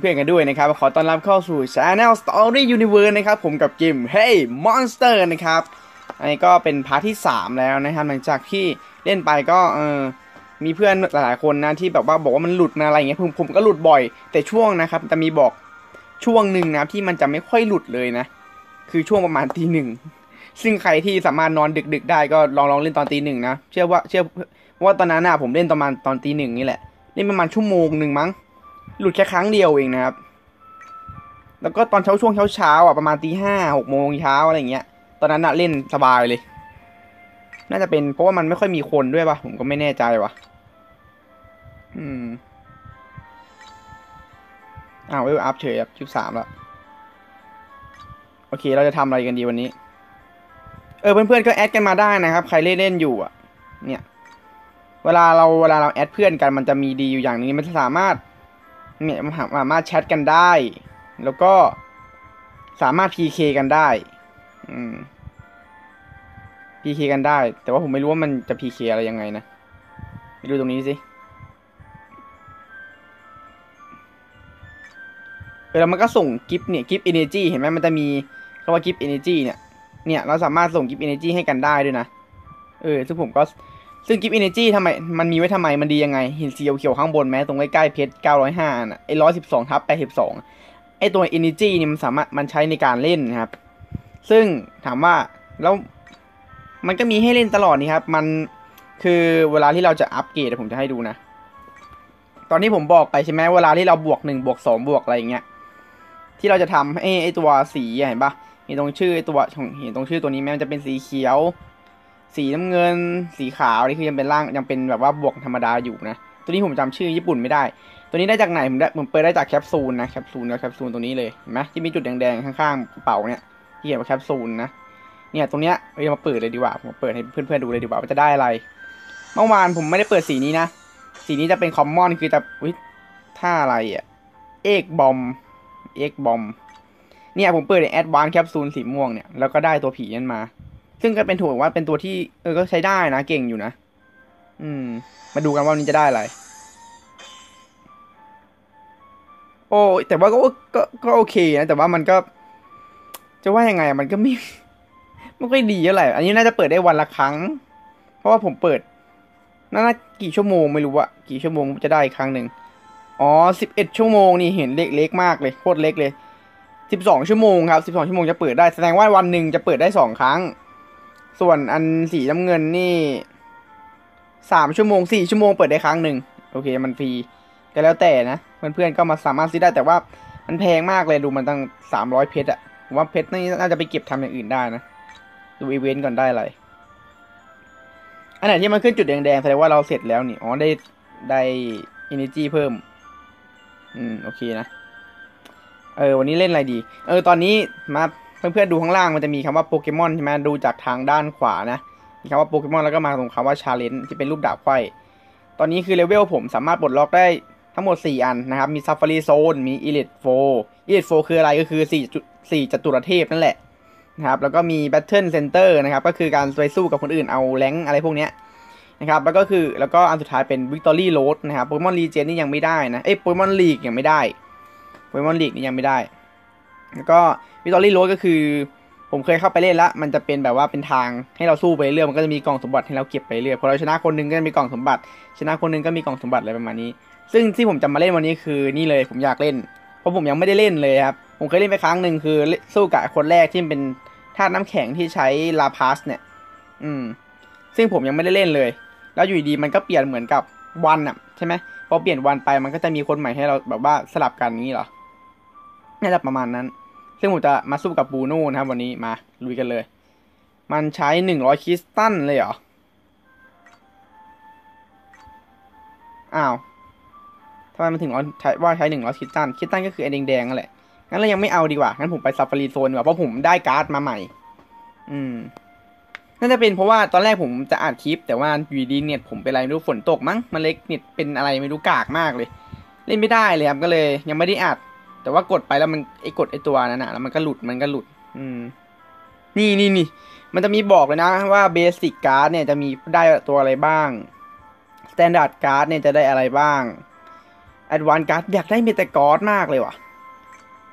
เพื่อนๆกันด้วยนะครับ ขอต้อนรับเข้าสู่ Channel Story Universe นะครับผมกับเกม Hey Monster นะครับ อันนี้ก็เป็นพาร์ทที่ 3 แล้วนะครับ หลังจากที่เล่นไปก็เออมีเพื่อนหลายๆคนนะที่แบบว่าบอกว่ามันหลุดมาอะไรอย่างเงี้ยผมผมก็หลุดบ่อย แต่ช่วงนะครับจะมีบอกช่วงหนึ่งนะที่มันจะไม่ค่อยหลุดเลยนะ คือช่วงประมาณตีหนึ่งซึ่งใครที่สามารถนอนดึก ๆ ได้ก็ลองลองเล่นตอนตีหนึ่งนะเชื่อว่าเชื่อว่าตอนนั้นน่ะผมเล่นประมาณตอนตีหนึ่งนี่แหละเล่นประมาณชั่วโมงหนึ่งมั้ง หลุดแค่ครั้งเดียวเองนะครับ แล้วก็ตอนเช้าช่วงเช้าเช้าอะประมาณตีห้าหกโมงเช้าอะไรอย่างเงี้ย ตอนนั้นน่ะเล่นสบายเลย น่าจะเป็นเพราะว่ามันไม่ค่อยมีคนด้วยปะผมก็ไม่แน่ใจวะอืมอ้าวเวลอัพเฉยครับชิปสามแล้ว โอเค เราจะทำอะไรกันดีวันนี้ เออ เพื่อนๆก็แอดกันมาได้นะครับ ใครเล่นเล่นอยู่อะ เนี่ย เวลาเราเวลาเรา add เพื่อนกันมันจะมีดีอยู่อย่างนึงมันจะสามารถ เนี่ยมันสามารถแชทกันได้ แล้วก็สามารถ PK กันได้ อืม PK กันได้ แต่ว่าผมไม่รู้ว่ามันจะ PK อะไรยังไงนะไปดูตรงนี้สิเวลามันก็ส่งกิฟต์เนี่ยกิฟต์เอเนจีเห็นไหมมันจะมีคำว่า gift energy เนี่ย เนี่ย เราสามารถส่ง gift energy ให้กันได้ด้วยนะ เออ ซึ่งผมก็ ซึ่ง gift energy ทำไมมันมีไว้ทำไมมันดียังไงเห็นสีเขียวข้างบนไหมตรงใกล้ๆเพชร905น่ะไอ้112ทับ82ไอ้ตัวเอเนจีนี่มันสามารถมันใช้ในการเล่นนะครับ ซึ่งถามว่าแล้วมันก็มีให้เล่นตลอดนี่ครับ มันคือเวลาที่เราจะอัปเกรดผมจะให้ดูนะ ตอนนี้ผมบอกไปใช่ไหมเวลาที่เราบวกหนึ่งบวกสองบวกอะไรอย่างเงี้ยที่เราจะทำให้ไอ้ตัวสีเห็นปะเห็นตรงชื่อไอ้ตัวเห็นตรงชื่อตัวนี้ไหมมันจะเป็นสีเขียว สีน้ำเงิน สีขาวนี่คือยังเป็นร่างยังเป็นแบบว่าบวกธรรมดาอยู่นะ ตัวนี้ผมจำชื่อญี่ปุ่นไม่ได้ ตัวนี้ได้จากไหนผมได้ผมเปิดได้จากแคปซูลนะแคปซูลนะแคปซูลตัวนี้เลยเห็นไหมที่มีจุดแดงๆข้างๆกระเป๋าเนี่ยที่เขียนว่าแคปซูลนะเนี่ยตรงเนี้ยเรามาเปิดเลยดีกว่าผมเปิดให้เพื่อนๆดูเลยดีกว่าว่าจะได้อะไร เมื่อวานผมไม่ได้เปิดสีนี้นะสีนี้จะเป็นคอมมอนคือจะวิท่าอะไรอะเอกบอมเอกบอมเนี่ยผมเปิดในแอดวานแคปซูลสีม่วงเนี่ยแล้วก็ได้ตัวผีนั้นมา ซึ่งก็เป็นถูกว่าเป็นตัวที่เออก็ใช้ได้นะเก่งอยู่นะ อืม มาดูกันว่าวันนี้จะได้อะไร โอ้แต่ว่าก็ก็ก็โอเคนะ แต่ว่ามันก็ จะว่ายังไงมันก็ไม่ไม่ค่อยดีเท่าไหร่อันนี้น่าจะเปิดได้วันละครั้ง เพราะว่าผมเปิดน่ากี่ชั่วโมงไม่รู้อะกี่ชั่วโมงจะได้อีกครั้งหนึ่งอ๋อสิบเอ็ดชั่วโมงนี่เห็นเล็กเล็กมากเลยโคตรเล็กเลยสิบสองชั่วโมงครับสิบสองชั่วโมงจะเปิดได้แสดงว่าวันหนึ่งจะเปิดได้สองครั้ง ส่วนอันสีน้ำเงินนี่สามชั่วโมงสี่ชั่วโมงเปิดได้ครั้งหนึ่งโอเคมันฟรีก็แล้วแต่นะเพื่อนๆก็มาสามารถซื้อได้แต่ว่ามันแพงมากเลยดูมันตั้งสามร้อยเพชรอะผมว่าเพชรนี่น่าจะไปเก็บทำอย่างอื่นได้นะ ดูอีเวนต์ก่อนได้อะไรอันไหนที่มันขึ้นจุดแดงๆแสดงว่าเราเสร็จแล้วนี่อ๋อได้ได้อิน e จีเพิ่ม อืม โอเคนะ เออ วันนี้เล่นอะไรดี เออ ตอนนี้มา เพื่อนๆดูข้างล่างมันจะมีคำว่าโปเกมอนใช่ไหมดูจากทางด้านขวานะมีคำว่าโปเกมอนแล้วก็มาตรงคำว่า challenge ที่เป็นรูปดาบไขว้ตอนนี้คือเลเวลผมสามารถปลดล็อกได้ทั้งหมด 4 อันนะครับ มี Safari Zone มี Elite Four Elite Four คืออะไรก็คือ4 4จตุรเทพนั่นแหละนะครับ แล้วก็มี Battle Center นะครับ ก็คือการไปสู้กับคนอื่นเอา rank อะไรพวกเนี้ยนะครับ แล้วก็คือ แล้วก็อันสุดท้ายเป็น Victory Road นะครับโปเกมอนลีกเจนนี่ยังไม่ได้นะ เอ้ยโปเกมอนลีกยังไม่ได้โปเกมอนลีกนี่ยังไม่ได้ แล้วก็ Victory Road ก็คือ ผมเคยเข้าไปเล่นละมันจะเป็นแบบว่าเป็นทางให้เราสู้ไปเรื่อยมันก็จะมีกล่องสมบัติให้เราเก็บไปเรื่อยพอเราชนะคนหนึ่งก็จะมีกล่องสมบัติ ชนะคนหนึ่งก็มีกล่องสมบัติอะไรประมาณนี้ ซึ่งที่ผมจะมาเล่นวันนี้คือนี่เลยผมอยากเล่น เพราะผมยังไม่ได้เล่นเลยครับผมเคยเล่นไปครั้งหนึ่งคือสู้กับคนแรกที่เป็นธาตุน้ำแข็งที่ใช้ลาพาสเนี่ย อืม ซึ่งผมยังไม่ได้เล่นเลย แล้วอยู่ดีมันก็เปลี่ยนเหมือนกับวันอะใช่ไหมพอเปลี่ยนวันไปมันก็จะมีคนใหม่ให้เราแบบว่าสลับกันนี้เหรอน่าจะประมาณนั้น ซึ่งผมจะมาสู้กับบูโน่นะครับวันนี้มาลุยกันเลย มันใช้หนึ่งร้อยคริสตัลเลยเหรอ อ้าวทำไมมันถึงใช้ว่าใช้หนึ่งร้อยคริสตัลคริสตัลก็คือไอ้แดงๆนั่นแหละ งั้นเรายังไม่เอาดีกว่า งั้นผมไป Safari Zone ดีกว่าเพราะผมได้การ์ดมาใหม่ อืม น่าจะเป็นเพราะว่าตอนแรกผมจะอัดคลิป แต่ว่าอยู่ดีเน็ตผมเป็นอะไรไม่รู้ฝนตกมั้งมันเล็กเน็ตเป็นอะไรไม่รู้กากมากเลย เล่นไม่ได้เลยครับก็เลย ยังไม่ได้อัด แต่ว่ากดไปแล้วมันไอ้กดไอ้ตัวนั้นนะแล้วมันก็หลุดมันก็หลุด อืม นี่นี่นี่มันจะมีบอกเลยนะว่า basic card เนี่ยจะมีได้ตัวอะไรบ้าง standard card เนี่ยจะได้อะไรบ้าง advance card อยากได้ Metagross มากเลยว่ะ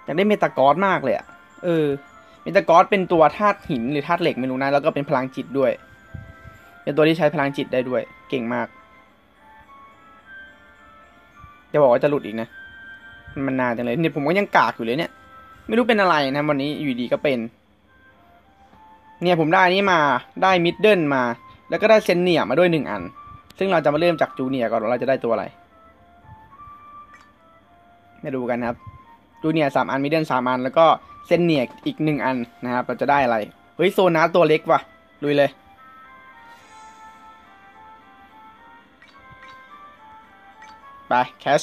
อยากได้ Metagross มากเลยอะเออ Metagross เป็นตัวธาตุหินหรือธาตุเหล็กไม่รู้นะแล้วก็เป็นพลังจิตด้วย เป็นตัวที่ใช้พลังจิตได้ด้วย เก่งมากจะบอกว่าจะหลุดอีกนะ มันนานจังเลยเนี่ยผมก็ยังกากอยู่เลยเนี่ย ไม่รู้เป็นอะไรนะวันนี้อยู่ดีก็เป็น เนี่ยผมได้นี่มาได้ middle มา แล้วก็ได้ senior มาด้วยหนึ่งอัน ซึ่งเราจะมาเริ่มจาก junior ก่อนเราจะได้ตัวอะไรมาดูกันครับ junior สามอัน middle สามอัน แล้วก็ senior อีกหนึ่งอันนะครับ เราจะได้อะไรเฮ้ยโซนาตัวเล็กว่ะลุยเลยไป catch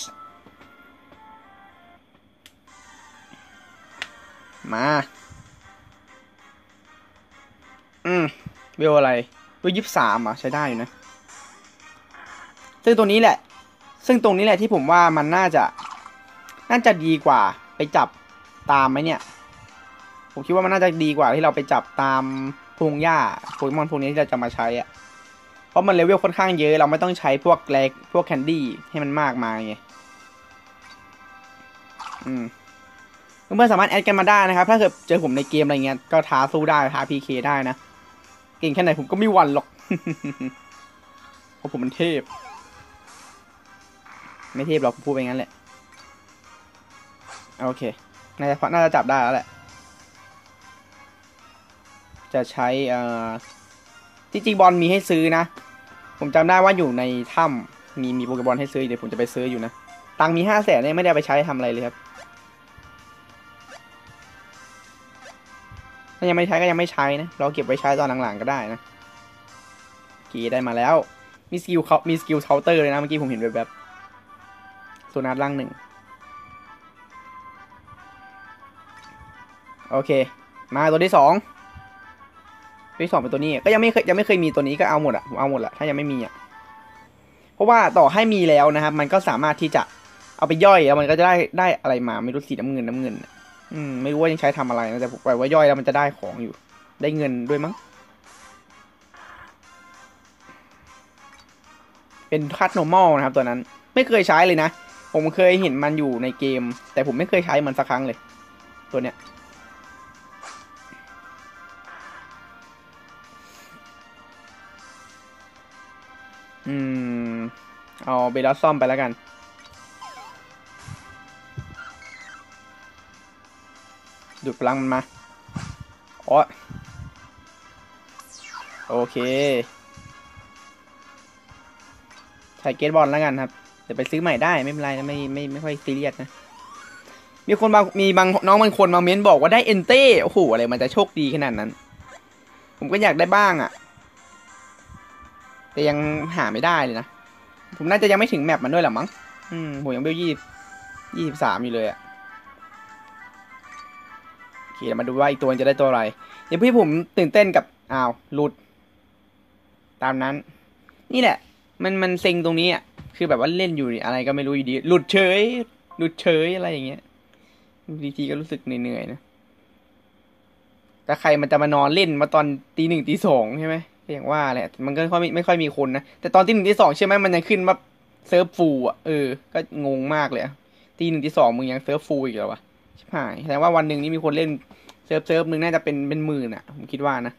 มา อืมเวลอะไรเวลยี่สามอะใช้ได้อยู่นะ ซึ่งตัวนี้แหละ ซึ่งตรงนี้แหละที่ผมว่ามันน่าจะ น่าจะดีกว่าไปจับตามไหมเนี่ย ผมคิดว่ามันน่าจะดีกว่าที่เราไปจับตามพงหญ้าโปเกมอนพวกนี้ที่เราจะมาใช้อะ เพราะมันเลเวลค่อนข้างเยอะ เราไม่ต้องใช้พวกแกลกพวกแคนดี้ให้มันมากมายไง อืม เพื่อนๆสามารถแอดกันมาได้นะครับ ถ้าเกิดเจอผมในเกมอะไรเงี้ยก็ท้าสู้ได้ท้าพีเคได้นะ เก่งแค่ไหนผมก็ไม่หวั่นหรอกเพราะผมมันเทพ ไม่เทพหรอกผมพูดไปงั้นแหละโอเคน่าจะน่าจะจับได้แล้วแหละ จะใช้เอ่อจริงๆบอลมีให้ซื้อนะ ผมจำได้ว่าอยู่ในถ้ำมีมีโปเกบอลให้ซื้อเดี๋ยวผมจะไปซื้ออยู่นะ ตังมีห้าแสนเนี่ยไม่ได้ไปใช้ทำอะไรเลยครับ ถ้ายังไม่ใช้ก็ยังไม่ใช้นะ เราเก็บไว้ใช้ตอนหลังๆก็ได้นะ กีได้มาแล้ว มี skill เขามี skill counter เลยนะเมื่อกี้ผมเห็นแบบๆโซนัสล่างหนึ่ง โอเค มาตัวที่สองตัวที่สองเป็นตัวนี้ ก็ยังไม่เคยยังไม่เคยมีตัวนี้ก็เอาหมดอะผมเอาหมดละถ้ายังไม่มีอะเพราะว่าต่อให้มีแล้วนะครับ มันก็สามารถที่จะเอาไปย่อยแล้วมันก็จะได้ได้อะไรมาไม่รู้สีน้ำเงินน้ำเงินอะ อืมไม่รู้ว่ายังใช้ทำอะไรนะแต่ปล่อยว่าย่อยแล้วมันจะได้ของอยู่ ได้เงินด้วยมั้ง เป็นคัตโนมอลนะครับตัวนั้น ไม่เคยใช้เลยนะ ผมเคยเห็นมันอยู่ในเกม แต่ผมไม่เคยใช้มันสักครั้งเลย ตัวเนี้ยอืม เอาเบลลอสซ่อมไปแล้วกัน ดูดพลังมันมาอ๋อโอเค ใช้เกตบอลแล้วกันครับเดี๋ยวไปซื้อใหม่ได้ไม่เป็นไรนะไม่ไม่ไม่ค่อยซีเรียสนะ มีคนบางมีบางน้องบางคนมาเม้นบอกว่าได้เอนเต้โอ้โหอะไรมันจะโชคดีขนาดนั้น ผมก็อยากได้บ้างอะ่ะ แต่ยังหาไม่ได้เลยนะ ผมน่าจะยังไม่ถึงแมปมันด้วยหละมั้ง อืมผมยังเบลยี่ยี่สิบสามอยู่เลยอะ่ะ เคเดี๋ยวมาดูว่าอีกตัวจะได้ตัวอะไร เดี๋ยวพี่ผมตื่นเต้นกับอ้าวหลุด ตามนั้น นี่แหละ มันมันเซ็งตรงนี้อะคือแบบว่าเล่นอยู่อะไรก็ไม่รู้อยู่ดีหลุดเฉยหลุดเฉยอะไรอย่างเงี้ยบางทีก็รู้สึกเหนื่อยๆนะแต่ใครมันจะมานอนเล่นมาตอนตีหนึ่งตีสองใช่ไหมอย่างว่าแหละ มันก็ค่อยไม่ไม่ค่อยมีคนนะแต่ตอนตีหนึ่งตีสองใช่ไหมมันยังขึ้นมาเซิร์ฟ full อะเออ ก็งงมากเลยอะตีหนึ่งตีสองมึงยังเซิร์ฟ full อีกเหรอวะ ชิบหายแสดงว่าวันหนึ่งนี่มีคนเล่นเซิร์ฟเซิร์ฟหนึ่งน่าจะเป็นเป็นหมื่นอะ ผมคิดว่านะ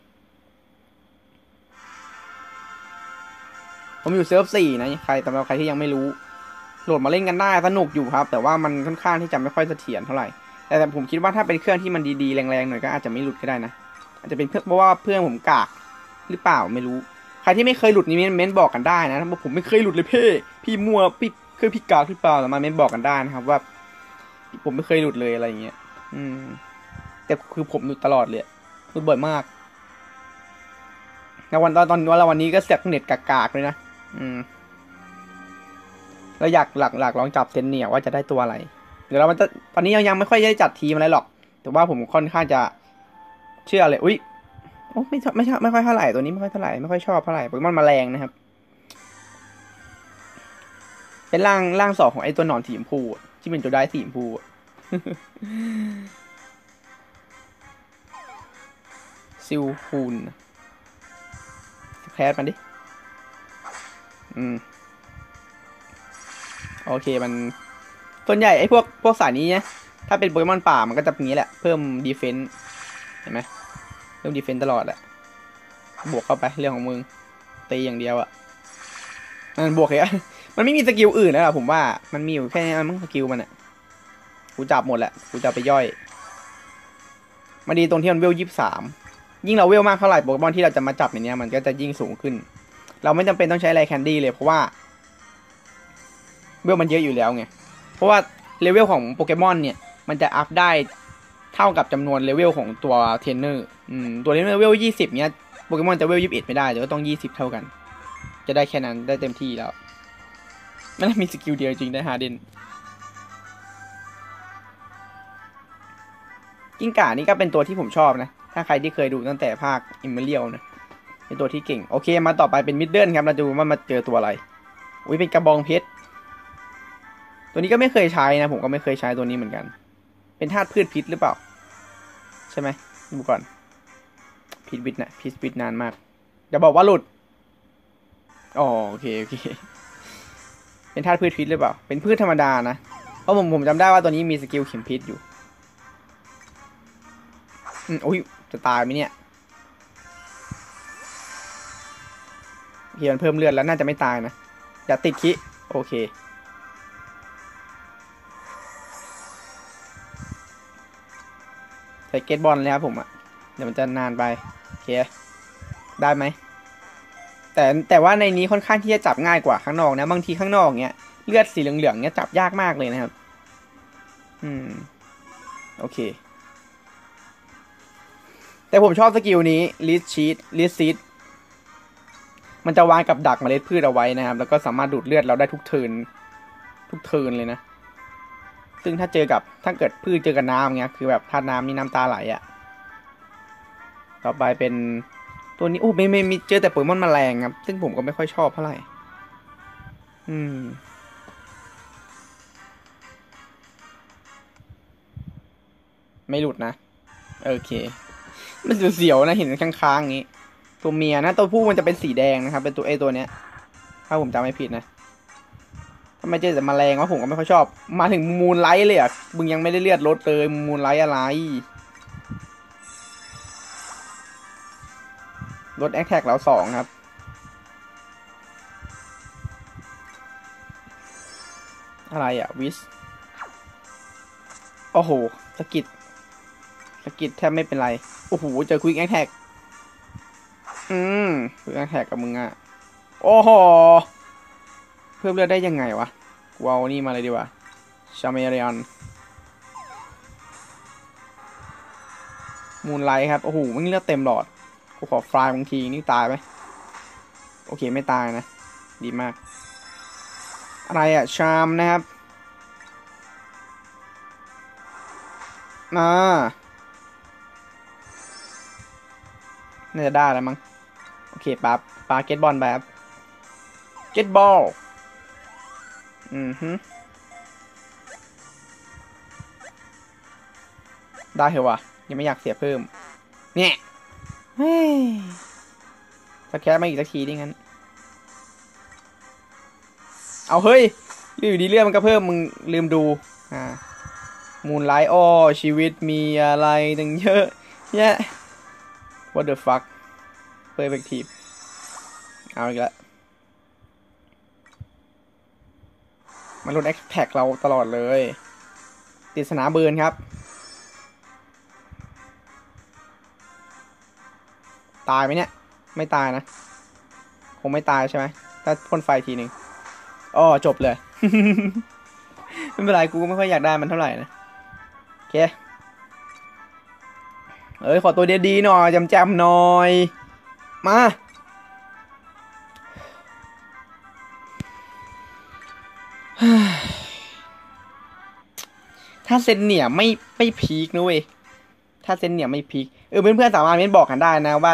ผมอยู่เซิร์ฟสี่นะใครสำหรับใครที่ยังไม่รู้ โหลดมาเล่นกันได้สนุกอยู่ครับ แต่ว่ามันค่อนข้างที่จะไม่ค่อยเสถียรเท่าไหร่แต่แต่ผมคิดว่าถ้าเป็นเครื่องที่มันดีๆแรงๆหน่อยก็อาจจะไม่หลุดก็ได้นะอาจจะเป็นเพื่อเพราะว่าเพื่อนผมกากหรือเปล่าไม่รู้ใครที่ไม่เคยหลุดนี่เม้นบอกกันได้นะว่าผมไม่เคยหลุดเลยเพ่พี่มัวพี่เคยพี่กากหรือเปล่าสามารถเม้นบอกกันได้นะครับว่า ผมไม่เคยหลุดเลยอะไรอย่างเงี้ย อืม แต่คือผมหลุดตลอดเลยหลุดบ่อยมากแล้ววันตอนตอนวันวันนี้ก็เสียกเน็ตกากๆเลยนะ อืม แล้วอยากหลักหลักลองจับเซนเนียว่าจะได้ตัวอะไร เดี๋ยวเรามันจะตอนนี้ยังยังไม่ค่อยได้จัดทีมอะไรหรอก แต่ว่าผมค่อนข้างจะเชื่อเลย อุ้ยโอ้ไม่ชอบไม่ชอบไม่ค่อยเท่าไหร่ตัวนี้ไม่ค่อยเท่าไหร่ไม่ค่อยชอบเท่าไหร่โปเกมอนแมลงนะครับ เป็นร่างร่างสองของไอ้ตัวหนอนสีชมพูอะ ที่เป็นตัวได้สีชมพูSilcoon catch มันดิ อืม โอเคมัน ส่วนใหญ่ไอ้พวกพวกสายนี้เนี่ยถ้าเป็นโปเกมอนป่ามันก็จะเป็นงี้แหละ เพิ่ม defense เห็นไหมเพิ่ม defense ตลอดอะบวกเข้าไปเรื่องของมึงตีอย่างเดียวอะมันบวกเลยอะ มันไม่มี skill อื่นแล้วอะผมว่ามันมีอยู่แค่นี้มั้ง skill มันอะกูจับหมดแหละกูจะเอาไปย่อยมาดีตรงที่มันเวลยี่สามยิ่งเราเวลมากเท่าไหร่โปเกมอนที่เราจะมาจับในเนี้ยมันก็จะยิ่งสูงขึ้น เราไม่จำเป็นต้องใช้อะไร candy เลยเพราะว่าเวลมันเยอะอยู่แล้วไงเพราะว่าเลเวลของโปเกมอนเนี่ย มันจะอัพได้เท่ากับจำนวนเลเวลของตัวเทรนเนอร์อืมตัวเทรนเนอร์เวลยี่สิบเนี้ยโปเกมอนจะเวลยี่สิบเอ็ดไม่ได้เดี๋ยวต้องยี่สิบเท่ากัน จะได้แค่นั้นได้เต็มที่แล้ว มันมี skill เดียวจริงได้ Harden กิ้งก่านี่ก็เป็นตัวที่ผมชอบนะ ถ้าใครที่เคยดูตั้งแต่ภาค Emerald นะเป็นตัวที่เก่ง โอเค มาต่อไปเป็น middle ครับ เราดูว่ามาเจอตัวอะไร อุ้ยเป็นกระบองเพชร ตัวนี้ก็ไม่เคยใช้นะ ผมก็ไม่เคยใช้ตัวนี้เหมือนกัน เป็นธาตุพืชพิษหรือเปล่า ใช่ไหมดูก่อน พิษวิทนะพิษวิทนานมากอย่าบอกว่าหลุด อ๋อโอเค โอเค เป็นธาตุพืชพิษหรือเปล่า เป็นพืชธรรมดานะ เพราะผมผมจำได้ว่าตัวนี้มีสกิลเข็มพิษอยู่ อืมอุ้ย จะตายไหมเนี่ยโอเคมันเพิ่มเลือดแล้วน่าจะไม่ตายนะ อย่าติดคิ โอเค ใส่ Great Ball เลยครับผมอะเดี๋ยวมันจะนานไป โอเค ได้ไหม แต่แต่ว่าในนี้ค่อนข้างที่จะจับง่ายกว่าข้างนอกนะ บางทีข้างนอกเนี้ยเลือดสีเหลืองๆเนี้ยจับยากมากเลยนะครับ อืม โอเค แต่ผมชอบ skill นี้ Leech Seed Leech Seed มันจะวางกับดักเมล็ดพืชเอาไว้นะครับ แล้วก็สามารถดูดเลือดเราได้ทุก turn ทุก turn เลยนะ ซึ่งถ้าเจอกับถ้าเกิดพืชเจอกับน้ำเงี้ยคือแบบถ้าน้ำนี่น้ำตาไหลอะ่ะ ต่อไปเป็น ตัวนี้โอ้ไม่ไม่มีเจอแต่โปเกมอนแมลงครับ ซึ่งผมก็ไม่ค่อยชอบเท่าไหร่ อืม ไม่หลุดนะ โอเค มันเสียวๆนะเห็นค้างๆอย่างนี้ ตัวเมียนะ ตัวผู้มันจะเป็นสีแดงนะครับ เป็นตัวเอตัวเนี้ย ถ้าผมจำไม่ผิดนะทำไมเจอแต่แมลงวะผมก็ไม่ค่อยชอบ มาถึง Moonlight เลยอะมึงยังไม่ได้เลือดลดเลย Moonlight อะไร ลด attack แล้วสองครับ อะไรอะวิส โอ้โหสะกิดสะกิดแทบไม่เป็นไร โอ้โห เจอ Quick Attackอืม Quick Attack กับมึงอะโอ้โห เพิ่มเลือดได้ยังไงวะกูเอานี่มาเลยดีกว่า Charmeleon Moonlight ครับ โอ้โหมันเลือดเต็มหลอด กูขอ Fly บางทีนี่ตายไหมโอเคไม่ตายนะ ดีมาก อะไรอะชามนะครับอ่าน่าจะได้แล้วมั้ง โอเคปั๊บปาเก็ตบอลแบบเก็ตบอล อือฮึได้เหรอวะ ยังไม่อยากเสียเพิ่ม เนี่ย สแครมาอีกสักทีดิงั้น เอาเฮ้ย อยู่ดีเรื่องมันก็เพิ่มมึงลืมดู อ่า มูนไลท์อ้อชีวิตมีอะไรตั้งเยอะแยะ what the fuck perspective เอาอีกแล้วมันลดแอคแท็กเราตลอดเลยติดสนาเบิร์นครับ ตายไหมเนี่ย ไม่ตายนะ คงไม่ตายใช่ไหม ถ้าพ่นไฟทีหนึ่งอ๋อจบเลย ไม่เป็นไรกูไม่ค่อยอยากได้มันเท่าไหร่นะ โอเค เอ้ย ขอตัวเดียดีหน่อยจำจำหน่อย มาถ้าเซนเนี่ยไม่ไม่พีคนะเว้ย ถ้าเซนเนี่ยไม่พีค เออเพื่อนๆสามารถเม้นบอกกันได้นะว่า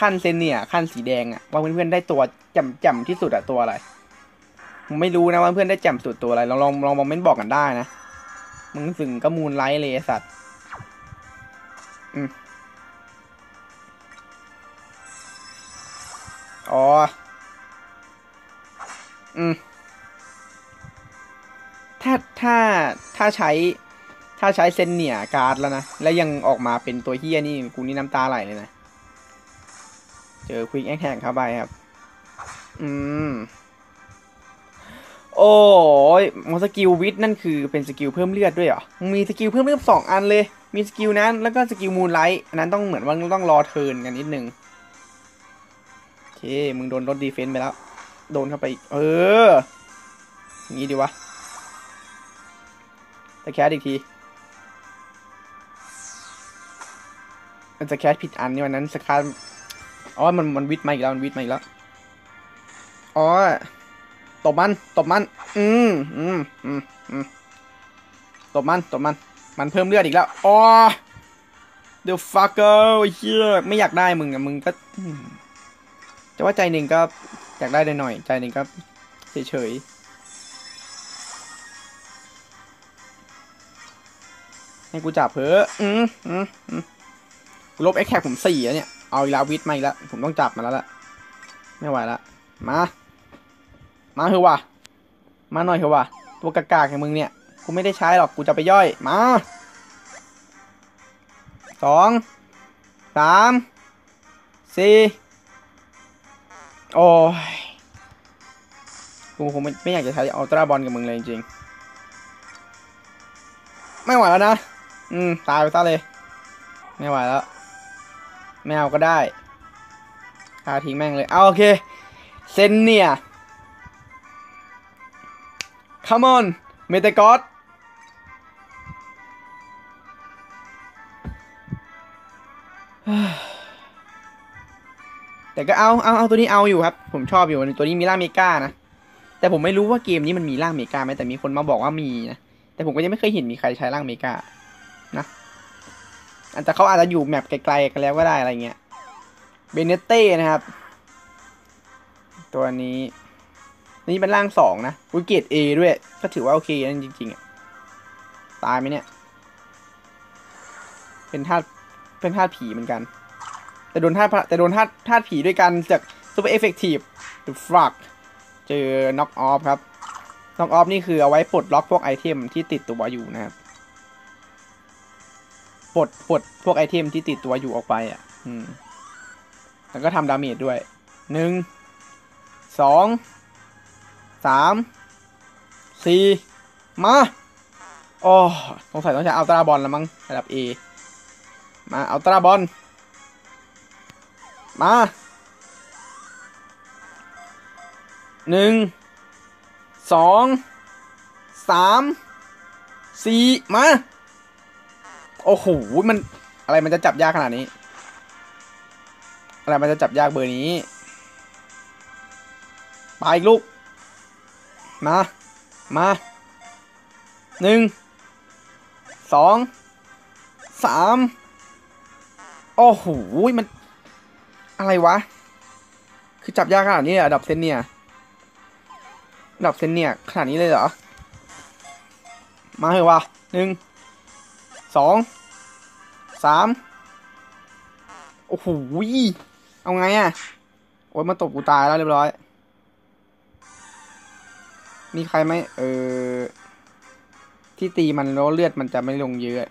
ขั้นเซนเนี่ยขั้นสีแดงอะว่าเพื่อนๆได้ตัวจำจำที่สุดอะตัวอะไรผมไม่รู้นะว่าเพื่อนได้จำสุดตัวอะไรลองลองลองมองเม้นบอกกันได้นะมึงสึงก็มูลไลท์เลยสัตว์อืมอ๋ออืมถ้าถ้าถ้าใช้ถ้าใช้เซนเนียการ์ดแล้วนะ แล้วยังออกมาเป็นตัวเฮียนี่ กูนี่น้ำตาไหลเลยนะ เจอ Quick Attack เข้าไปครับ อืม โอ้ยมอ skill วิทนั่นคือเป็น skill เพิ่มเลือดด้วยเหรอ มี skill เพิ่มเลือดสองอันเลย มี skill นั้น แล้วก็ skill Moonlight อันนั้นต้องเหมือนว่าต้องรอ turn กันนิดนึง โอเค มึงโดนลด defense ไปแล้ว โดนเข้าไป เอองนี้ดีวะจะ catch อีกทีมันจะแคสผิดอันนี่วันนั้นสคา อ๋อ มันมันวิทย์มาอีกแล้ว มันวิทย์มาอีกแล้ว อ๋อ ตบมัน ตบมัน อืมอืมอืมอืมตบมัน ตบมัน มันเพิ่มเลือดอีกแล้ว อ๋อ The fucker เฮียไม่อยากได้มึงอะมึงก็อืมแต่ว่าใจหนึ่งก็อยากได้ได้หน่อย ใจหนึ่งก็เฉยๆให้กูจับเพออืมอืมอืมกูลบเอ็กแคผมสี่แล้วเนี่ย เอาอีกแล้ววิทมาอีกแล้ว ผมต้องจับมาแล้วล่ะ ไม่ไหวละมา มาเถอะว่ะมาหน่อยเถอะว่ะตัวกากาองมึงเนี่ย กูไม่ได้ใช้หรอก กูจะไปย่อย มา สอง สาม สี่ โอ้ย กูคงไม่ไม่อยากจะใช้อัลตร้าบอลกับมึงเลยจริงๆ ไม่ไหวแล้วนะ อืม ตายไปซะเลย ไม่ไหวแล้ว ไม่เอาก็ได้ฆ่าทิ้งแม่งเลย เอาโอเค senior Come on Metagross แต่ก็เอา เอา เอาตัวนี้เอาอยู่ครับ ผมชอบอยู่ ตัวนี้มีร่างเมกานะ แต่ผมไม่รู้ว่าเกมนี้มันมีร่างเมกาไหมแต่มีคนมาบอกว่ามีนะ แต่ผมก็ยังไม่เคยเห็นมีใครใช้ร่างเมกานะ อาจจะเขาอาจจะอยู่แมปไกลๆกันแล้วก็ได้อะไรเงี้ยเบเนเต้นะครับ ตัวนี้ นี่เป็นร่างสองนะวิกเกตเอด้วย ก็ถือว่าโอเคนั่นจริงๆอะตายไหมเนี่ย เป็นธาตุเป็นธาตุผีเหมือนกัน แต่โดนธาตุแต่โดนธาตุธาตุผีด้วยกันจากsuper effective หรือฟลักเจอ Knock Off ครับ Knock Off นี่คือเอาไว้ปลดล็อกพวก item ที่ติดตัวอยู่นะครับ ลดปลดพวก item ที่ติดตัวอยู่ออกไปอะ อืม แล้วก็ทำ damage ด้วย หนึ่ง สอง สาม สี่ มาโอ้สงสัยต้องใช้ Ultra Ball แล้วมั้งระดับ A มาอัลตราบอล มา หนึ่ง สอง สาม สี่ มา โอ้โหมันอะไรมันจะจับยากขนาดนี้ อะไรมันจะจับยากเบอร์นี้ไปอีกลูก มา มาหนึ่งสองสามโอ้โหมัน อะไรวะ คือจับยากขนาดนี้เลยดับเซนเนี่ยดับเซนเนี่ยขนาดนี้เลยเหรอ มาเหอะวะหนึ่งสอง สามโอ้โหเอาไงอะโอ้ยมาตบกูตายแล้วเรียบร้อย มีใครไหมเออ ที่ตีมันแล้วเลือดมันจะไม่ลงเยอะ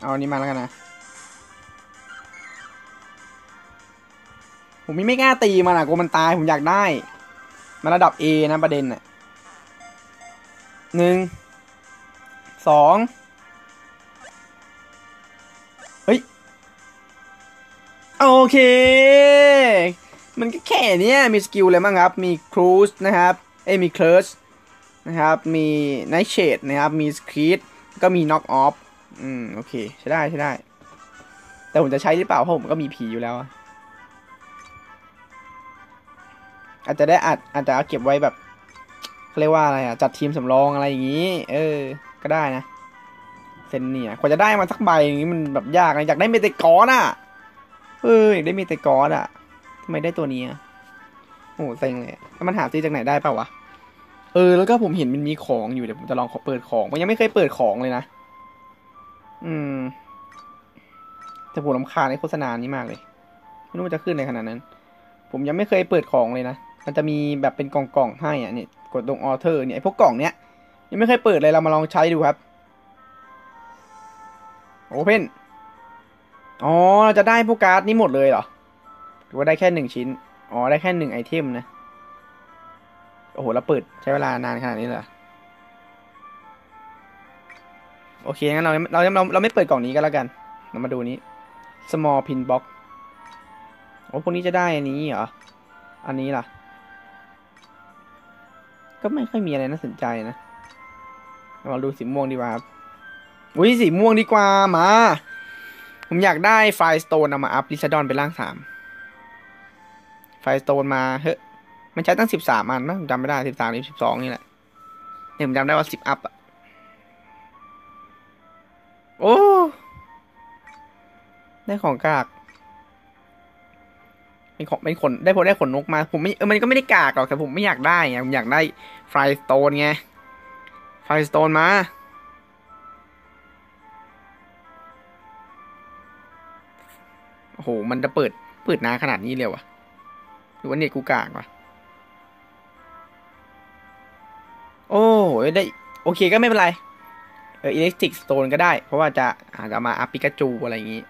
เอาอันนี้มาแล้วกันนะ ผมไม่กล้าตีมันอะกลัวมันตายผมอยากได้ มันระดับ A นะประเด็นน่ะ หนึ่งสองเฮ้ย โอเค มันก็แค่เนี้ยมี skill อะไรบ้างครับ มี Curse นะครับ เอ้มี Curse นะครับ มี Night Shade นะครับ มี Screech ก็มี Knock Off อืม โอเค ใช้ได้ ใช้ได้ แต่ผมจะใช้หรือเปล่า เพราะผมก็มีผีอยู่แล้วอะอาจจะได้อาจอาจจะเอาเก็บไว้แบบ เขาเรียกว่าอะไรอะ จัดทีมสำรองอะไรอย่างนี้ เออ ก็ได้นะ เซนเนี่ยกว่าจะได้มาสักใบอย่างนี้มันแบบยากนะอยากได้เมเตกอนอะ เอออยากได้เมเตกอนอะทำไมได้ตัวนี้อะโอ้เซ็งเลยแล้วมันหาซื้อจากไหนได้เปล่าวะ เออ แล้วก็ผมเห็นมันมีของอยู่เดี๋ยวผมจะลองเปิดของผมยังไม่เคยเปิดของเลยนะ อืม แต่ผมรำคาในโฆษณานี้มากเลย ไม่รู้มันจะขึ้นในขนาดนั้น ผมยังไม่เคยเปิดของเลยนะ มันจะมีแบบเป็นกล่องๆให้อะเนี่ย กดตรงออเทอร์เนี่ยไอพวกกล่องเนี้ยยังไม่เคยเปิดเลยเรามาลองใช้ดูครับโอเพนอ๋อเราจะได้พวกการ์ดนี้หมดเลยเหรอหรือว่าได้แค่หนึ่งชิ้น อ๋อ ได้แค่หนึ่งไอเทมนะ โอ้โหเราเปิดใช้เวลานานขนาดนี้เลยเหรอ โอเค งั้นเราเราเราเราไม่เปิดกล่องนี้ก็แล้วกัน เรามาดูนี้ small pin box โอ้พวกนี้จะได้อันนี้เหรอ อันนี้ล่ะ ก็ไม่ค่อยมีอะไรน่าสนใจนะเรามาดูสีม่วงดีกว่าครับอุ้ยสีม่วงดีกว่ามา ผมอยากได้ไฟสโตนเอามาอัพลิซาดอนเป็นร่างสามไฟสโตนมาเฮ้ยมันใช้ตั้งสิบสามอันมั้งจำไม่ได้สิบสามหรือสิบสองนี่แหละเนี่ยผมจำได้ว่าสิบอัพอะโอ้ ได้ของกาก เป็นของเป็นขนได้ผลได้ขนนกมา ผมไม่เออมันก็ไม่ได้กากหรอกแต่ผมไม่อยากได้ไงผมอยากได้ไฟสโตนไงไฟสโตนมาโอ้โหมันจะเปิดเปิดนาขนาดนี้เลยวะหรือว่าเน็ตกูกากวะโอ้โหได้โอเคก็ไม่เป็นไรเอออิเล็กทริกสโตนก็ได้ เพราะว่าจะอาจจะมาอัพปิกาจูอะไรอย่างงี้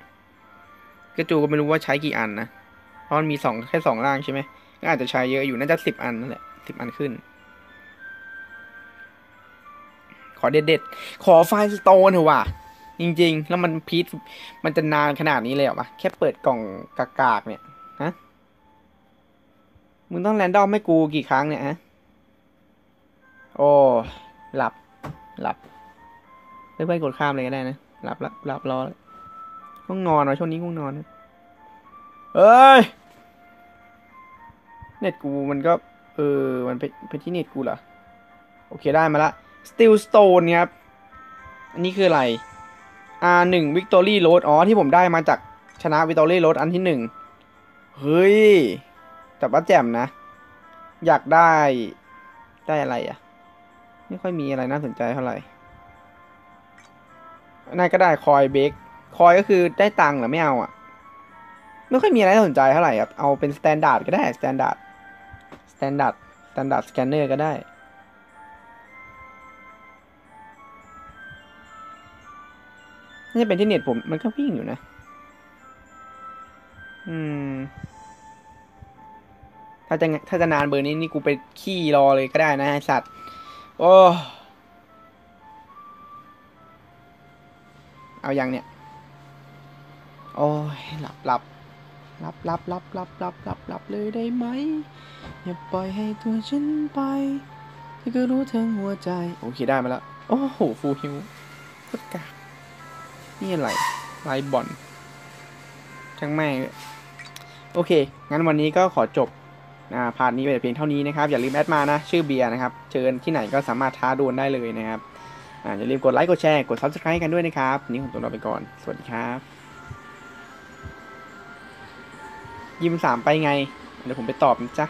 ปิกาจูก็ไม่รู้ว่าใช้กี่อันนะ ราะมันมีสองแค่สองร่างใช่ไหมก็อาจจะใช้เยอะอยู่น่าจะสิบอันนั่นแหละสิบอันขึ้น ขอเด็ดเด็ดๆ ขอไฟสโตนเถอะว่ะ จริง ๆ แล้วมันพีทมันจะนานขนาดนี้เลยเหรอวะแค่เปิดกล่องกากๆเนี่ยฮะมึงต้องแรนดอมให้กูกี่ครั้งเนี่ยฮะโอ้หลับ หลับเพื่อนๆกดข้ามเลยก็ได้นะ หลับละหลับรอแล้วง่วงนอนวะช่วงนี้ง่วงนอนนะเอ้ย เน็ตกูมันก็ เออ มันไปไปที่เน็ตกูเหรอ โอเคได้มาละ Steel Stone ครับ อันนี้คืออะไร R หนึ่ง Victory Road อ๋อ ที่ผมได้มาจากชนะ Victory Road อันที่หนึ่งเฮ้ยแต่ว่าแจ่มนะ อยากได้ได้อะไรอะ ไม่ค่อยมีอะไรน่าสนใจเท่าไหร่นายก็ได้คอยเบกคอยก็คือได้ตังค์หรือไม่เอาอะ ไม่ค่อยมีอะไรน่าสนใจเท่าไหร่ครับ เอาเป็นสแตนดาร์ดก็ได้สแตนดาร์ด สแตนดาร์ดสแตนดาร์ดสแกนเนอร์ก็ได้น่าจะเป็นที่เน็ตผมมันก็วิ่งอยู่นะ อืม ถ้าจะถ้าจะนานเบอร์นี้นี่กูไปขี้รอเลยก็ได้นะไอสัตว์ โอ้เอายังเนี่ย โอ้ย หลับหลับ หลับหลับหลับหลับหลับหลับหลับเลยได้ไหม อย่าปล่อยให้ตัวฉันไปที่ก็รู้ทั้งหัวใจ โอเคได้มาแล้ว โอ้โห ฟูฮิวโคตรกากนี่อะไร rival ทั้งแม่เลยโอเค งั้นวันนี้ก็ขอจบอ่าพาร์ทนี้ไปเพียงเท่านี้นะครับ อย่าลืม add มานะ ชื่อเบียร์นะครับ เชิญที่ไหนก็สามารถท้าดวลได้เลยนะครับ อย่าลืมกดไลค์ กดแชร์ กด subscribe กันด้วยนะครับวันนี้ผมขอตัวลาไปก่อน สวัสดีครับ ยิมสามไปไง เดี๋ยวผมไปตอบนะจ๊ะ